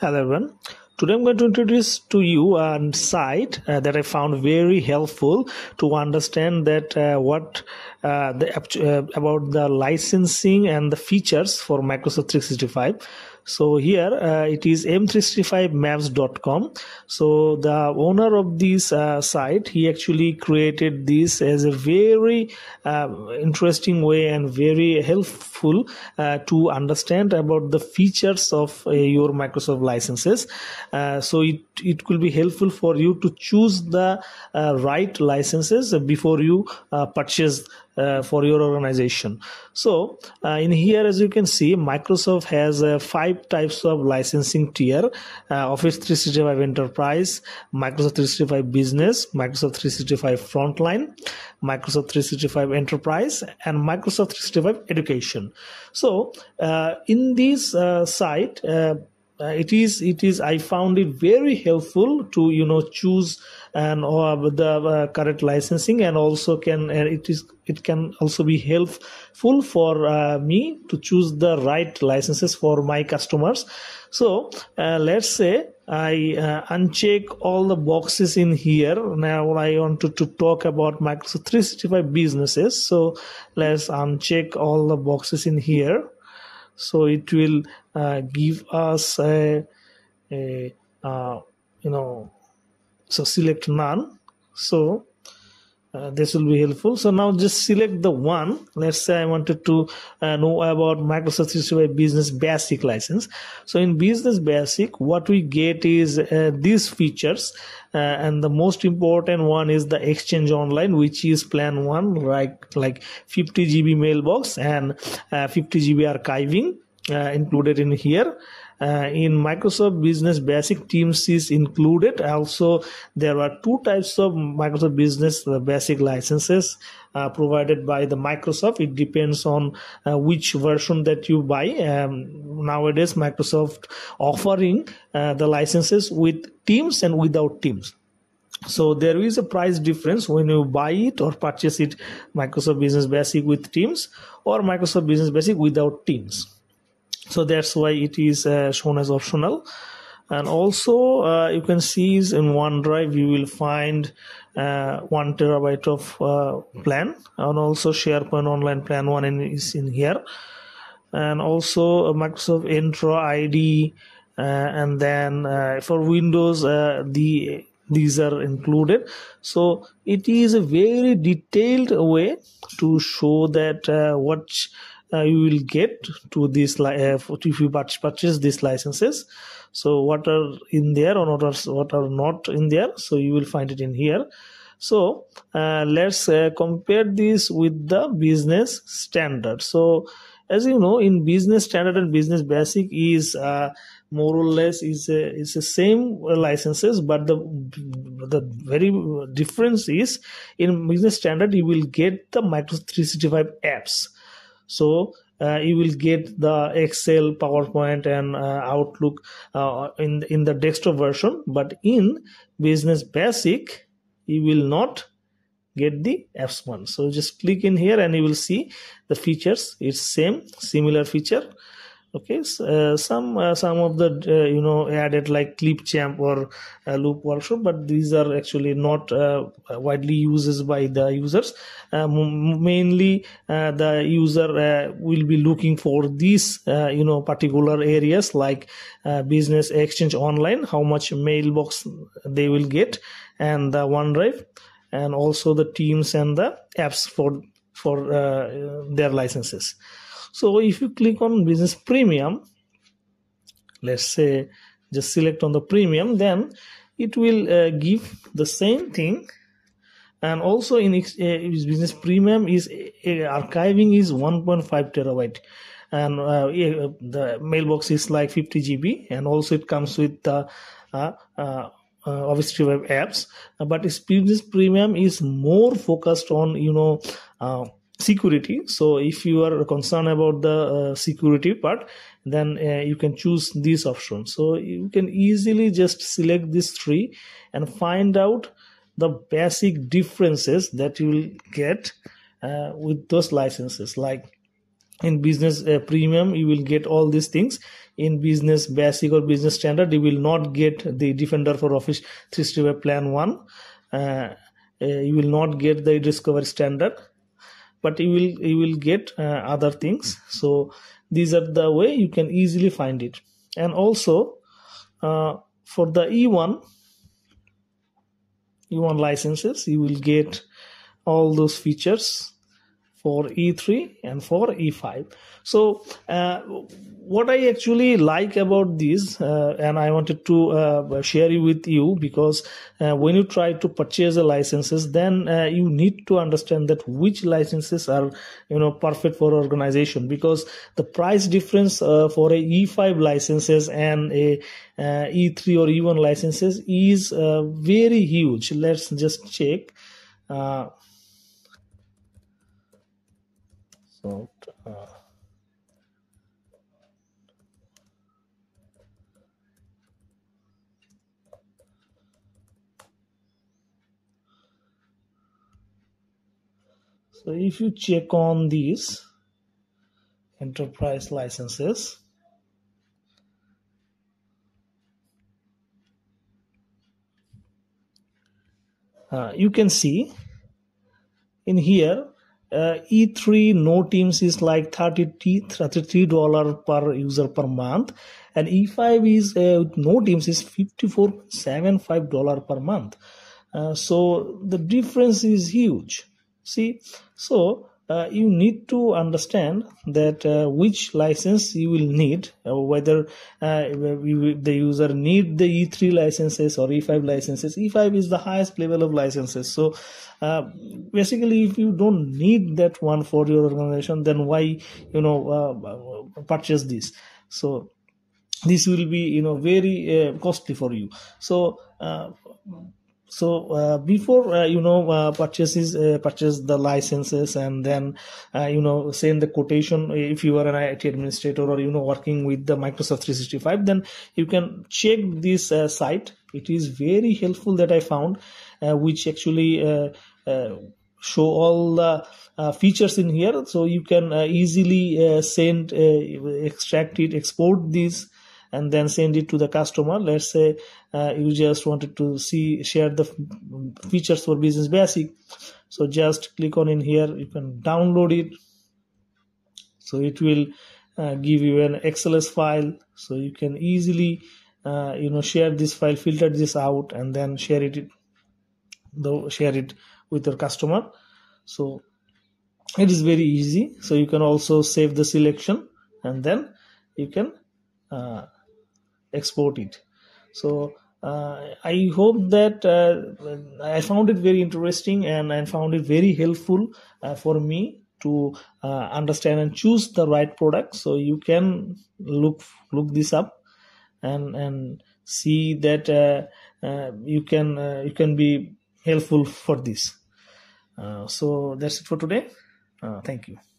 Hello everyone. Today I'm going to introduce to you a site uh, that I found very helpful to understand that uh, what uh, the uh, about the licensing and the features for Microsoft 365 so here uh, it is m365maps.com so the owner of this uh, site he actually created this as a very uh, interesting way and very helpful uh, to understand about the features of uh, your microsoft licenses. Uh, so it it will be helpful for you to choose the right licenses before you purchase uh, for your organization. So uh, in here as you can see microsoft has uh, five types of licensing tier uh, office 365 enterprise microsoft 365 business microsoft 365 frontline microsoft 365 enterprise and microsoft 365 education. So uh, in this uh, site uh, it is it is i found it very helpful to you know choose and or the uh, correct licensing and also can uh, it is it can also be helpful for uh, me to choose the right licenses for my customers so uh, let's say I uh, uncheck all the boxes in here. Now I wanted to talk about Microsoft 365 businesses. So let's uncheck all the boxes in here so it will uh, give us a, a uh, you know so select none. So uh, this will be helpful. So now just select the one. Let's say i wanted to uh, know about microsoft 365 business basic license. So in business basic what we get is uh, these features uh, and the most important one is the exchange online which is plan one like like 50 gb mailbox and uh, 50 gb archiving uh, included in here uh, in Microsoft Business Basic Teams is included. Also, there are two types of Microsoft Business Basic licenses uh, provided by the Microsoft. It depends on uh, which version that you buy. Um, nowadays, Microsoft offering uh, the licenses with Teams and without Teams. So there is a price difference when you buy it or purchase it Microsoft Business Basic with Teams or Microsoft Business Basic without Teams so that's why it is uh, shown as optional. And also uh, you can see in OneDrive you will find uh, one terabyte of uh, plan. And also SharePoint Online Plan one is in here. And also Microsoft Entra ID uh, and then uh, for Windows the these are included. So it is a very detailed way to show that what uh, you will get to this uh, if you purchase these licenses. So what are in there or what are, what are not in there so you will find it in here. So uh, let's uh, compare this with the business standard. So as you know in business standard and business basic is uh, more or less is a, is the same licenses but the the very difference is in business standard you will get the microsoft 365 apps so uh, you will get the excel powerpoint and uh, outlook uh, in in the desktop version. But in business basic you will not get the apps one. So just click in here and you will see the features. It's same similar feature okay uh, some uh, some of the uh, you know added like clipchamp or uh, loop workshop but these are actually not uh, widely used by the users. Uh, mainly the user will be looking for these you know particular areas like business exchange online how much mailbox they will get and the onedrive and also the teams and the apps for for their licenses so if you click on business premium let's say just select on the premium then it will uh, give the same thing. And also in uh, business premium is uh, archiving is 1.5 terabyte. And uh, the mailbox is like 50 gb and also it comes with the uh, uh, Office 365 apps, but business premium is more focused on you know security. So if you are concerned about the uh, security part then uh, you can choose these options. So you can easily just select these three and find out the basic differences that you will get uh, with those licenses. Like in business uh, premium you will get all these things. In business basic or business standard you will not get the defender for office 365 plan 1 uh, uh, you will not get the discovery standard but you will you will get uh, other things. So these are the way you can easily find it. And also uh, for the e1 e1 licenses you will get all those features for E3 and for E5. So uh, what I actually like about this, uh, and I wanted to uh, share it with you because uh, when you try to purchase the licenses, then uh, you need to understand that which licenses are you know perfect for organization because the price difference uh, for a E5 licenses and a E3 or E1 licenses is very huge. Let's just check. So, uh, so if you check on these enterprise licenses uh, you can see in here uh, E3 no teams is like 33 dollar per user per month. And E5 is uh, no teams is 54.75 dollar per month. Uh, so the difference is huge. See? So uh, you need to understand that uh, which license you will need uh, whether uh, the user need the e3 licenses or e5 licenses. E5 is the highest level of licenses. So uh, basically if you don't need that one for your organization then why you know purchase this? So this will be you know very costly for you. So so uh, before uh, you know uh, purchases uh, purchase the licenses and then uh, you know send the quotation if you are an IT administrator or you know working with the Microsoft 365 then you can check this uh, site. It is very helpful that I found which actually show all the features in here. So you can easily send extract it export these and then send it to the customer. Let's say uh, you just wanted to see share the features for business basic. So just click on in here. You can download it. So it will uh, give you an xls file. So you can easily uh, you know share this file filter this out and then share it though share it with your customer. So it is very easy. So you can also save the selection and then you can uh, export it. So uh, i hope that uh, i found it very interesting and i found it very helpful uh, for me to uh, understand and choose the right product. So you can look look this up and and see that uh, uh, you can you can be helpful for this. So that's it for today. Thank you